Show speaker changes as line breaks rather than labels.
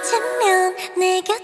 어쩌면 내가